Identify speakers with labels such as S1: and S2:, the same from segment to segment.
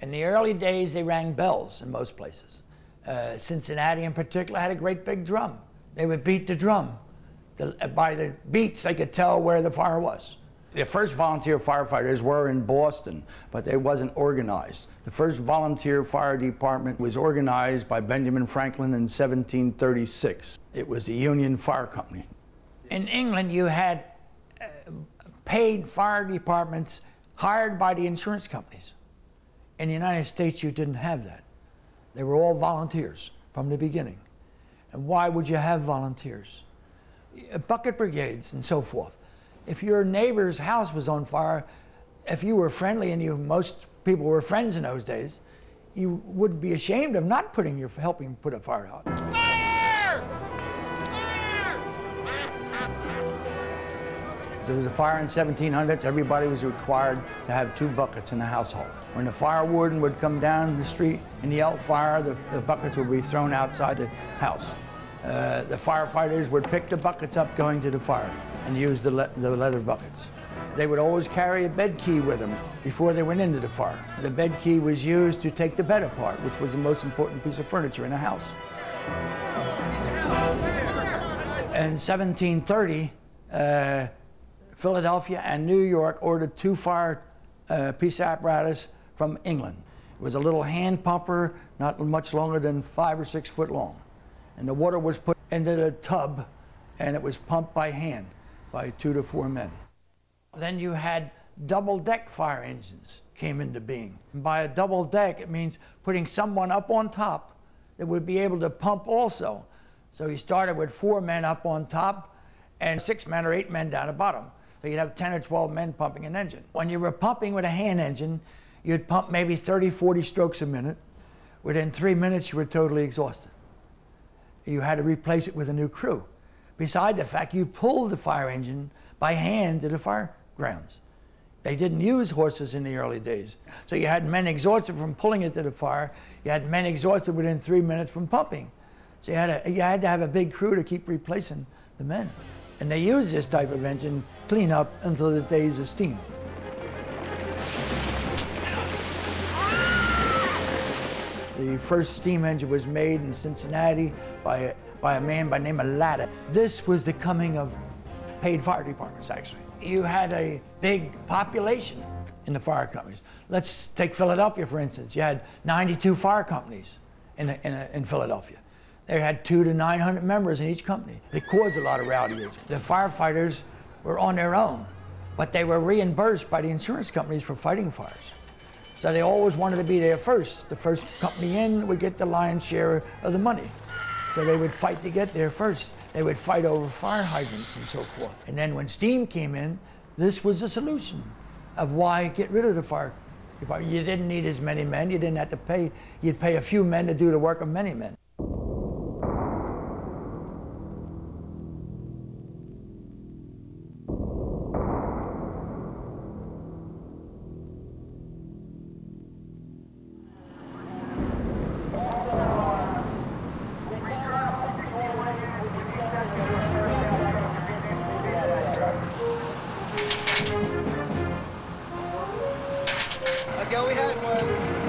S1: In the early days, they rang bells in most places. Uh, Cincinnati, in particular, had a great big drum. They would beat the drum. The, by the beats, they could tell where the fire was. The first volunteer firefighters were in Boston, but they wasn't organized. The first volunteer fire department was organized by Benjamin Franklin in 1736. It was the Union Fire Company. In England, you had uh, paid fire departments hired by the insurance companies. In the United States, you didn't have that. They were all volunteers from the beginning. And why would you have volunteers? Uh, bucket brigades and so forth if your neighbor's house was on fire, if you were friendly and you most people were friends in those days, you would be ashamed of not putting your helping put a fire out. There was a fire in 1700s. Everybody was required to have two buckets in the household. When the fire warden would come down the street and yell fire, the, the buckets would be thrown outside the house. Uh, the firefighters would pick the buckets up going to the fire and use the, le the leather buckets. They would always carry a bed key with them before they went into the fire. The bed key was used to take the bed apart, which was the most important piece of furniture in a house. In 1730, uh, Philadelphia and New York ordered two fire uh, piece apparatus from England. It was a little hand pumper, not much longer than five or six foot long and the water was put into the tub and it was pumped by hand by two to four men. Then you had double deck fire engines came into being. And by a double deck, it means putting someone up on top that would be able to pump also. So you started with four men up on top and six men or eight men down the bottom. So you'd have 10 or 12 men pumping an engine. When you were pumping with a hand engine, you'd pump maybe 30, 40 strokes a minute. Within three minutes, you were totally exhausted you had to replace it with a new crew. Beside the fact you pulled the fire engine by hand to the fire grounds. They didn't use horses in the early days. So you had men exhausted from pulling it to the fire. You had men exhausted within three minutes from pumping. So you had, a, you had to have a big crew to keep replacing the men. And they used this type of engine clean up until the days of steam. The first steam engine was made in Cincinnati by a, by a man by the name of Latta. This was the coming of paid fire departments, actually. You had a big population in the fire companies. Let's take Philadelphia, for instance. You had 92 fire companies in, in, in Philadelphia. They had two to 900 members in each company. It caused a lot of rowdyism. The firefighters were on their own, but they were reimbursed by the insurance companies for fighting fires. So they always wanted to be there first. The first company in would get the lion's share of the money. So they would fight to get there first. They would fight over fire hydrants and so forth. And then when steam came in, this was the solution of why get rid of the fire department. You didn't need as many men. You didn't have to pay. You'd pay a few men to do the work of many men.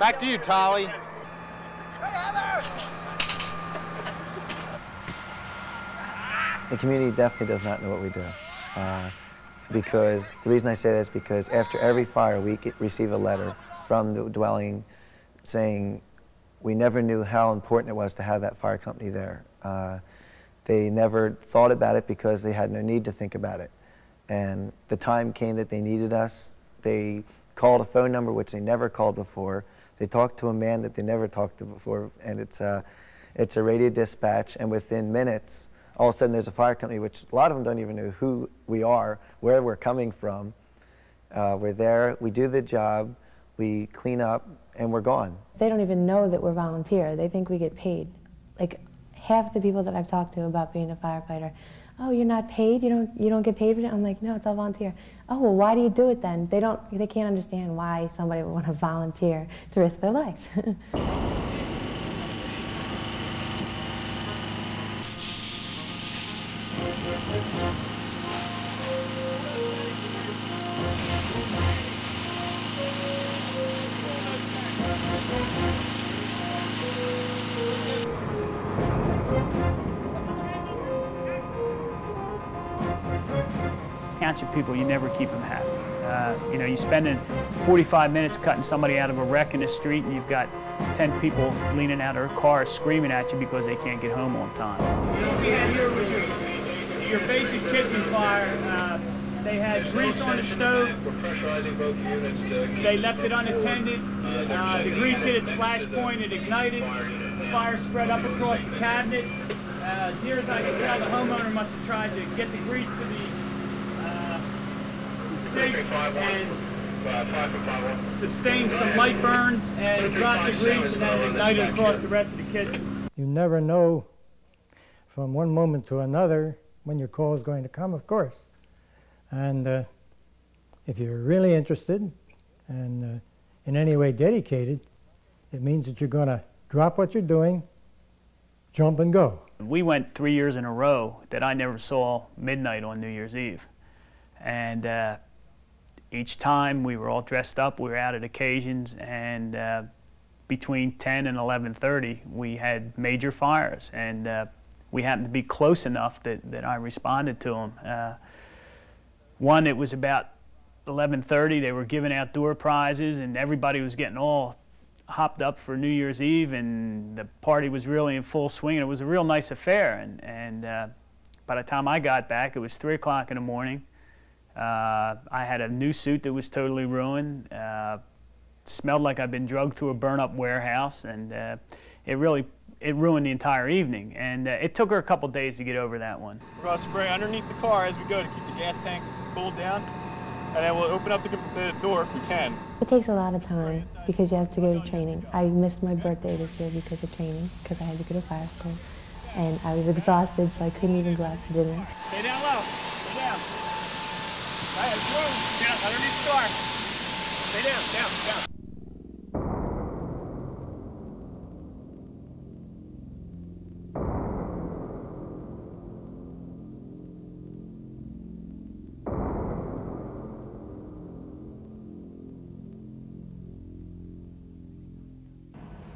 S2: Back to you, Tolly.
S3: The community definitely does not know what we do. Uh, because the reason I say that is because after every fire, we receive a letter from the dwelling saying we never knew how important it was to have that fire company there. Uh, they never thought about it because they had no need to think about it. And the time came that they needed us. They called a phone number which they never called before. They talk to a man that they never talked to before, and it's a, it's a radio dispatch. And within minutes, all of a sudden, there's a fire company, which a lot of them don't even know who we are, where we're coming from. Uh, we're there, we do the job, we clean up, and we're gone.
S4: They don't even know that we're volunteer. They think we get paid. Like half the people that I've talked to about being a firefighter, oh, you're not paid. You don't you don't get paid for it. I'm like, no, it's all volunteer. Oh, well, why do you do it then? They don't. They can't understand why somebody would want to volunteer to risk their life.
S5: Township people, you never keep them happy. Uh, you know, you spending 45 minutes cutting somebody out of a wreck in the street and you've got 10 people leaning out of their car screaming at you because they can't get home on time.
S6: You know, we had here was your, your basic kitchen fire. Uh, they had grease on the stove. They left it unattended. Uh, the grease hit its flash point, it ignited. The fire spread up across the cabinets. Uh, near as I can tell, the homeowner must have tried to get the grease to the sink and sustained some light burns and dropped the grease and then it ignited across the rest of the kitchen.
S7: You never know from one moment to another when your call is going to come, of course. And uh, if you're really interested and uh, in any way dedicated, it means that you're going to drop what you're doing, jump and go.
S5: We went three years in a row that I never saw midnight on New Year's Eve. And uh, each time we were all dressed up, we were out at occasions, and uh, between 10 and 11.30, we had major fires. And uh, we happened to be close enough that, that I responded to them. Uh, one, it was about 11:30. They were giving out door prizes, and everybody was getting all hopped up for New Year's Eve, and the party was really in full swing. And it was a real nice affair. And, and uh, by the time I got back, it was three o'clock in the morning. Uh, I had a new suit that was totally ruined. Uh, smelled like I'd been drugged through a burn-up warehouse, and uh, it really it ruined the entire evening. And uh, it took her a couple days to get over that one.
S8: We're gonna spray underneath the car as we go to keep the gas tank cooled down, and then we'll open up the, the door if we can.
S4: It takes a lot of time because you have to go to training. I missed my birthday this year because of training, because I had to go to fire school. And I was exhausted, so I couldn't even go out for dinner.
S6: Stay down low. Stay down. Right, there's room. Down, underneath the car. Stay down, down, down.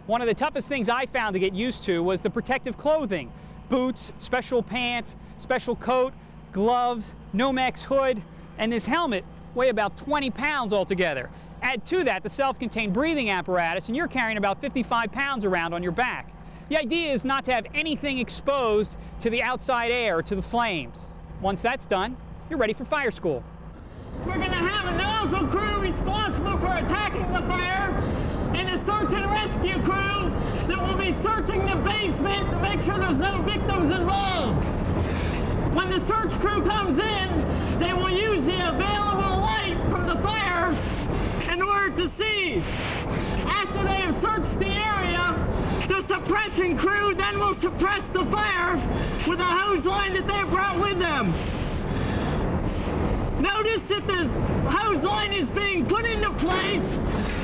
S9: One of the toughest things I found to get used to was the protective clothing. Boots, special pants, special coat, gloves, Nomex hood, and this helmet weigh about 20 pounds altogether. Add to that the self-contained breathing apparatus and you're carrying about 55 pounds around on your back. The idea is not to have anything exposed to the outside air, to the flames. Once that's done, you're ready for fire school.
S6: We're going to have a nozzle crew responsible for attacking the fire and a search and rescue crew that will be searching the basement to make sure there's no victims involved. When the search crew comes in, they will use the available light from the fire in order to see. After they have searched the area, the suppression crew then will suppress the fire with a hose line that they brought with them. Notice that the hose line is being put into place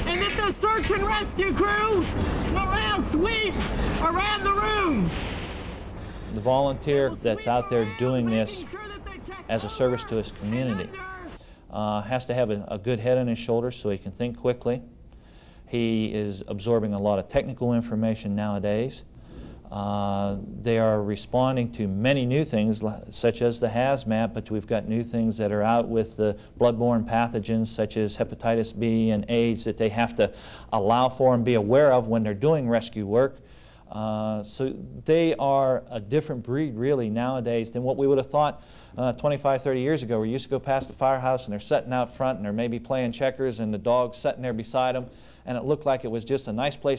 S6: and that the search and rescue crew will now sweep around the room.
S10: The volunteer that's out there doing this as a service to his community uh, has to have a, a good head on his shoulders so he can think quickly. He is absorbing a lot of technical information nowadays. Uh, they are responding to many new things, such as the hazmat, but we've got new things that are out with the bloodborne pathogens, such as hepatitis B and AIDS, that they have to allow for and be aware of when they're doing rescue work. Uh, so they are a different breed, really, nowadays than what we would have thought uh, 25, 30 years ago. We used to go past the firehouse and they're sitting out front and they're maybe playing checkers and the dog's sitting there beside them, and it looked like it was just a nice place